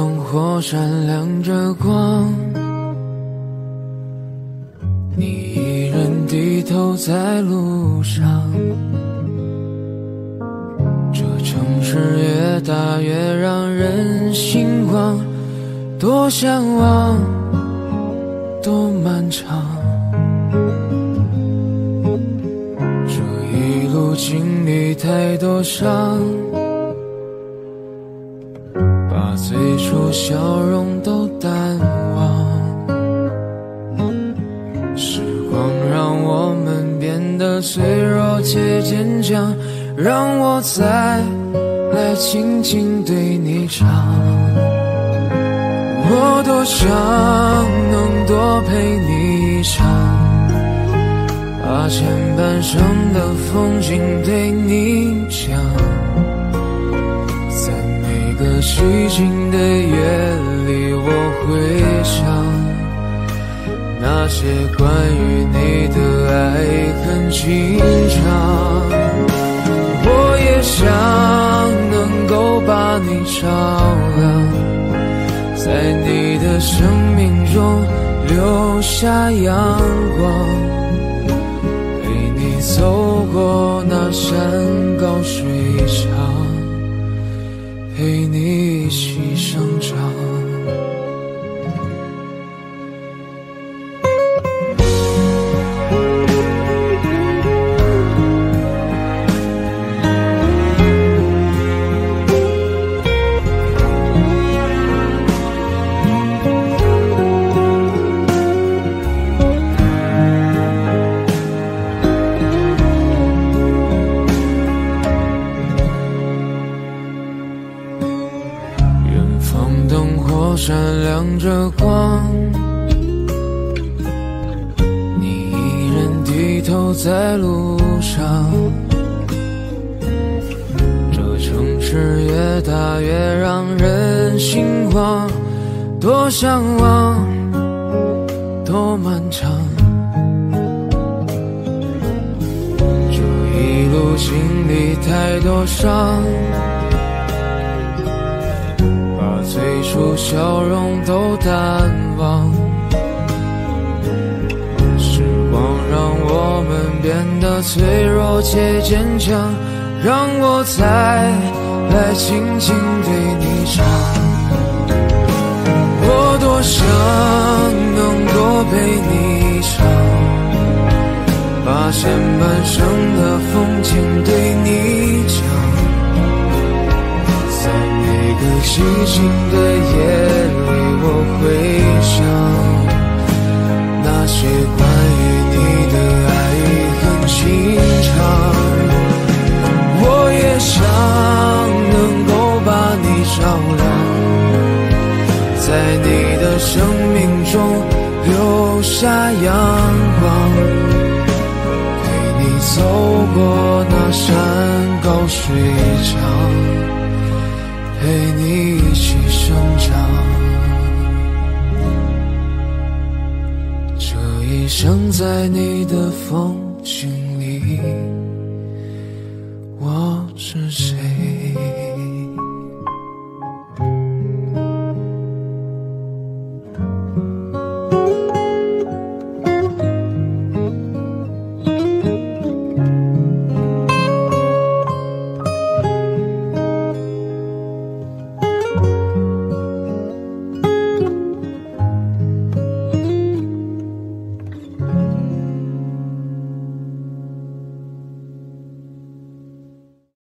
灯火闪亮着光你一人低头在路上这城市越大越让人心慌多向往多漫长这一路经历太多伤把最初笑容都淡忘。时光让我们变得脆弱且坚强，让我再来轻轻对你唱。我多想能多陪你一场，把前半生的风景对你讲，在寂静的夜里，我会想。那些关于你的爱恨情长，我也想能够把你照亮，在你的生命中留下阳光，陪你走过那山高水长，你一闪亮着光，你一人低头在路上。这城市越大越让人心慌，多向往，多漫长。这一路经历太多伤。笑容都淡忘，时光让我们变得脆弱且坚强，让我再来轻轻对你唱。我多想能多陪你一场，把前半生的风景对你寂静的夜里，我会想那些关于你的爱很紧长。我也想能够把你照亮，在你的生命中留下阳光，陪你走过那山高水长。生在你的风景里，我是谁？